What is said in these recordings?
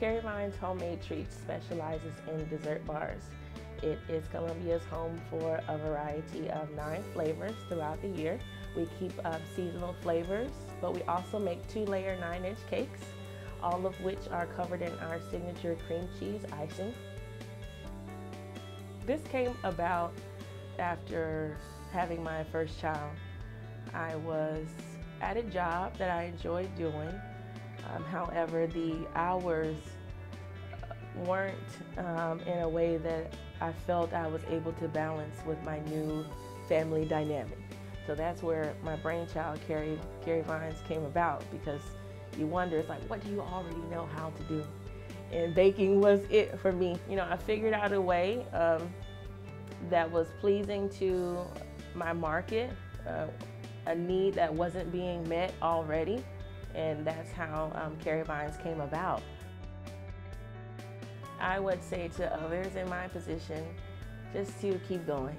Vine's Homemade Treats specializes in dessert bars. It is Columbia's home for a variety of nine flavors throughout the year. We keep up seasonal flavors, but we also make two-layer nine-inch cakes, all of which are covered in our signature cream cheese icing. This came about after having my first child. I was at a job that I enjoyed doing. Um, however, the hours weren't um, in a way that I felt I was able to balance with my new family dynamic. So that's where my brainchild, Carrie, Carrie Vine's, came about because you wonder, it's like, what do you already know how to do? And baking was it for me. You know, I figured out a way um, that was pleasing to my market, uh, a need that wasn't being met already, and that's how um, Carrie Vine's came about. I would say to others in my position just to keep going,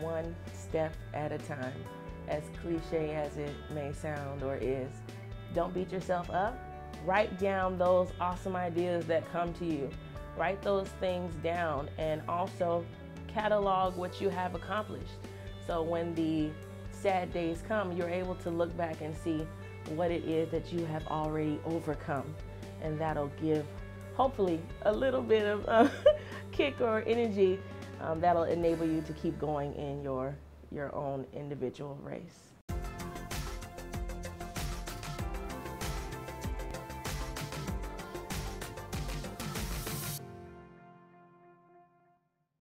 one step at a time, as cliche as it may sound or is. Don't beat yourself up. Write down those awesome ideas that come to you. Write those things down and also catalog what you have accomplished. So when the sad days come, you're able to look back and see what it is that you have already overcome. And that'll give, hopefully, a little bit of uh, kick or energy um, that'll enable you to keep going in your, your own individual race.